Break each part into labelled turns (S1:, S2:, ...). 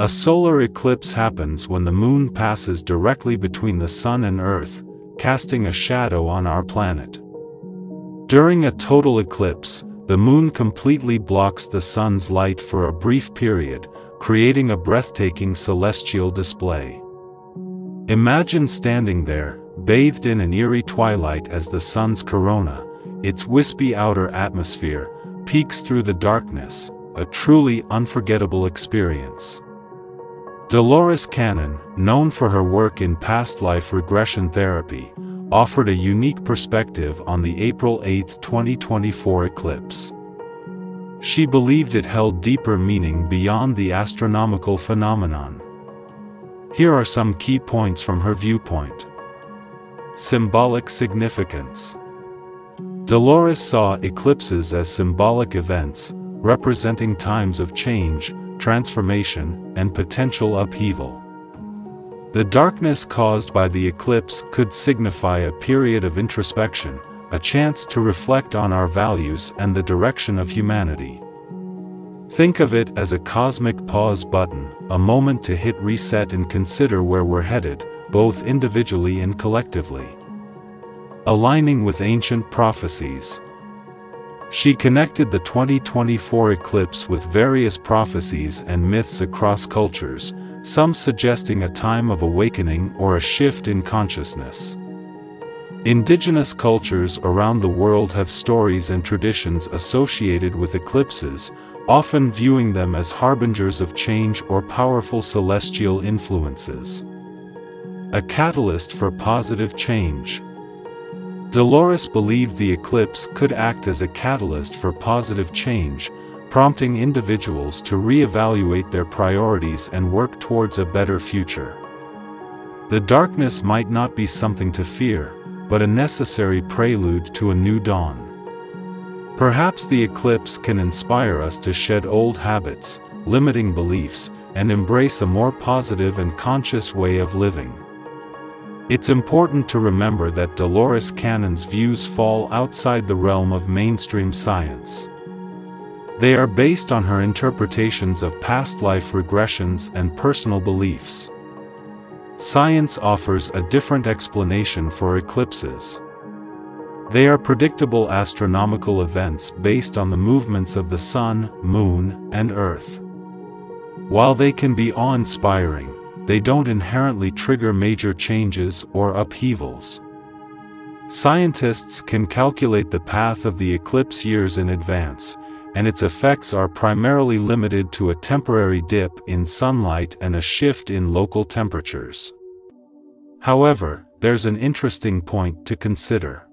S1: A solar eclipse happens when the moon passes directly between the sun and earth, casting a shadow on our planet. During a total eclipse, the moon completely blocks the sun's light for a brief period, creating a breathtaking celestial display. Imagine standing there, bathed in an eerie twilight as the sun's corona, its wispy outer atmosphere, peeks through the darkness, a truly unforgettable experience. Dolores Cannon, known for her work in past life regression therapy, offered a unique perspective on the April 8, 2024 eclipse. She believed it held deeper meaning beyond the astronomical phenomenon. Here are some key points from her viewpoint. Symbolic significance. Dolores saw eclipses as symbolic events, representing times of change, transformation, and potential upheaval. The darkness caused by the eclipse could signify a period of introspection, a chance to reflect on our values and the direction of humanity. Think of it as a cosmic pause button, a moment to hit reset and consider where we're headed, both individually and collectively. Aligning with ancient prophecies. She connected the 2024 eclipse with various prophecies and myths across cultures, some suggesting a time of awakening or a shift in consciousness. Indigenous cultures around the world have stories and traditions associated with eclipses, often viewing them as harbingers of change or powerful celestial influences. A catalyst for positive change. Dolores believed the eclipse could act as a catalyst for positive change, prompting individuals to reevaluate their priorities and work towards a better future. The darkness might not be something to fear, but a necessary prelude to a new dawn. Perhaps the eclipse can inspire us to shed old habits, limiting beliefs, and embrace a more positive and conscious way of living. It's important to remember that Dolores Cannon's views fall outside the realm of mainstream science. They are based on her interpretations of past life regressions and personal beliefs. Science offers a different explanation for eclipses. They are predictable astronomical events based on the movements of the Sun, Moon, and Earth. While they can be awe-inspiring, they don't inherently trigger major changes or upheavals. Scientists can calculate the path of the eclipse years in advance, and its effects are primarily limited to a temporary dip in sunlight and a shift in local temperatures. However, there's an interesting point to consider.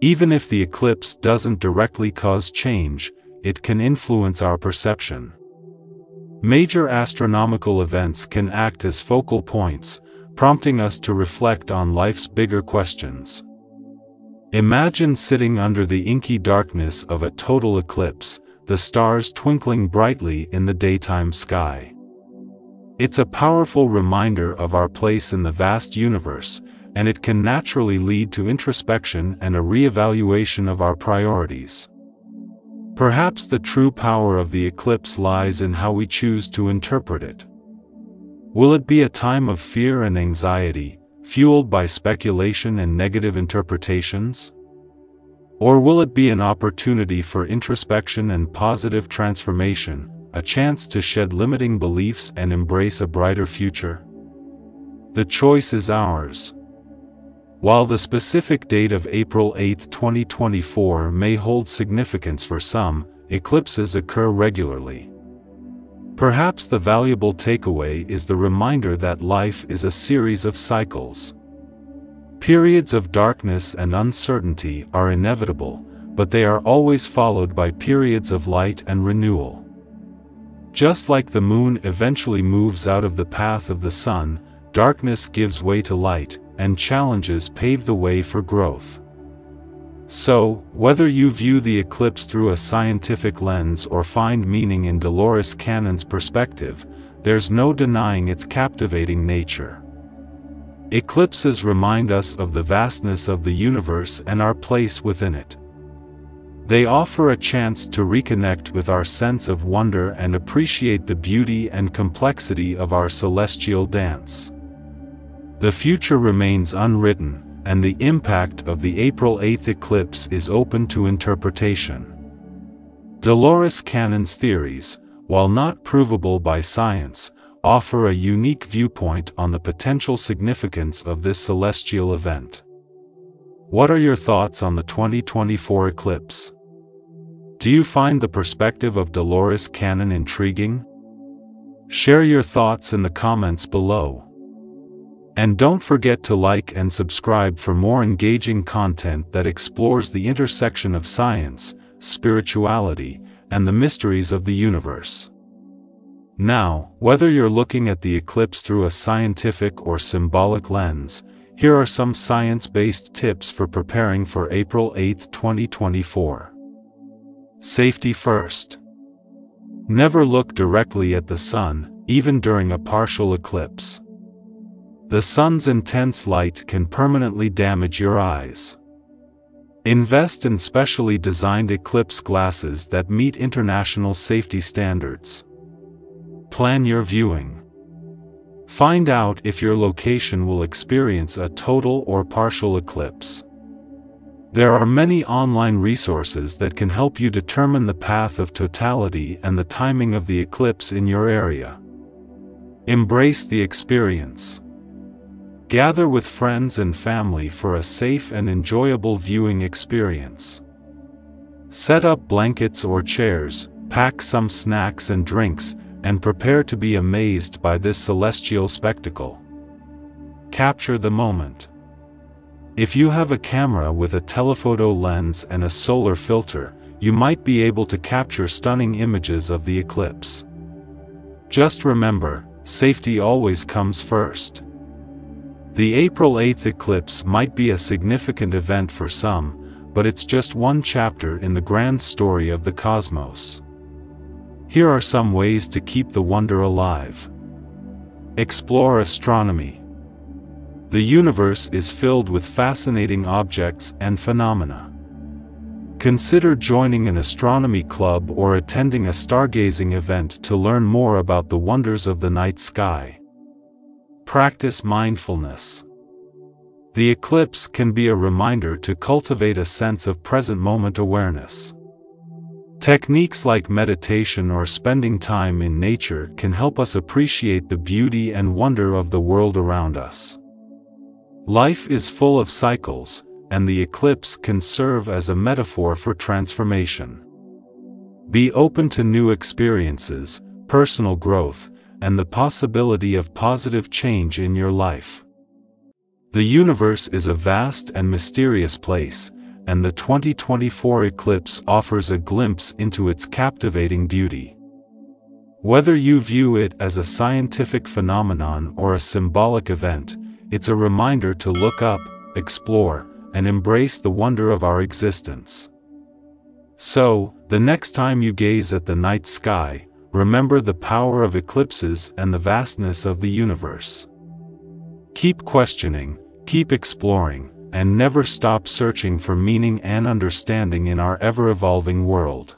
S1: Even if the eclipse doesn't directly cause change, it can influence our perception. Major astronomical events can act as focal points, prompting us to reflect on life's bigger questions. Imagine sitting under the inky darkness of a total eclipse, the stars twinkling brightly in the daytime sky. It's a powerful reminder of our place in the vast universe, and it can naturally lead to introspection and a re-evaluation of our priorities. Perhaps the true power of the eclipse lies in how we choose to interpret it. Will it be a time of fear and anxiety, fueled by speculation and negative interpretations? Or will it be an opportunity for introspection and positive transformation, a chance to shed limiting beliefs and embrace a brighter future? The choice is ours. While the specific date of April 8, 2024 may hold significance for some, eclipses occur regularly. Perhaps the valuable takeaway is the reminder that life is a series of cycles. Periods of darkness and uncertainty are inevitable, but they are always followed by periods of light and renewal. Just like the moon eventually moves out of the path of the sun, darkness gives way to light, and challenges pave the way for growth. So, whether you view the eclipse through a scientific lens or find meaning in Dolores Cannon's perspective, there's no denying its captivating nature. Eclipses remind us of the vastness of the universe and our place within it. They offer a chance to reconnect with our sense of wonder and appreciate the beauty and complexity of our celestial dance. The future remains unwritten, and the impact of the April 8 eclipse is open to interpretation. Dolores Cannon's theories, while not provable by science, offer a unique viewpoint on the potential significance of this celestial event. What are your thoughts on the 2024 eclipse? Do you find the perspective of Dolores Cannon intriguing? Share your thoughts in the comments below. And don't forget to like and subscribe for more engaging content that explores the intersection of science, spirituality, and the mysteries of the universe. Now, whether you're looking at the eclipse through a scientific or symbolic lens, here are some science-based tips for preparing for April 8, 2024. Safety first. Never look directly at the sun, even during a partial eclipse. The sun's intense light can permanently damage your eyes. Invest in specially designed eclipse glasses that meet international safety standards. Plan your viewing. Find out if your location will experience a total or partial eclipse. There are many online resources that can help you determine the path of totality and the timing of the eclipse in your area. Embrace the experience. Gather with friends and family for a safe and enjoyable viewing experience. Set up blankets or chairs, pack some snacks and drinks, and prepare to be amazed by this celestial spectacle. Capture the moment. If you have a camera with a telephoto lens and a solar filter, you might be able to capture stunning images of the eclipse. Just remember, safety always comes first. The April 8 eclipse might be a significant event for some, but it's just one chapter in the grand story of the cosmos. Here are some ways to keep the wonder alive. Explore astronomy. The universe is filled with fascinating objects and phenomena. Consider joining an astronomy club or attending a stargazing event to learn more about the wonders of the night sky. Practice mindfulness. The eclipse can be a reminder to cultivate a sense of present moment awareness. Techniques like meditation or spending time in nature can help us appreciate the beauty and wonder of the world around us. Life is full of cycles, and the eclipse can serve as a metaphor for transformation. Be open to new experiences, personal growth, and the possibility of positive change in your life. The universe is a vast and mysterious place, and the 2024 eclipse offers a glimpse into its captivating beauty. Whether you view it as a scientific phenomenon or a symbolic event, it's a reminder to look up, explore, and embrace the wonder of our existence. So, the next time you gaze at the night sky, remember the power of eclipses and the vastness of the universe. Keep questioning, keep exploring, and never stop searching for meaning and understanding in our ever-evolving world.